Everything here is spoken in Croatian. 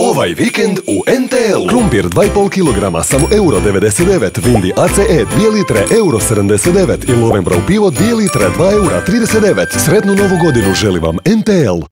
Ovaj vikend u NTL. Krumpir 2,5 kg, samo euro 99, Vindi ACE 2 litre, euro 79 i Lovenbrau pivo 2 litre, 2 eura 39. Sretnu novu godinu želi vam NTL.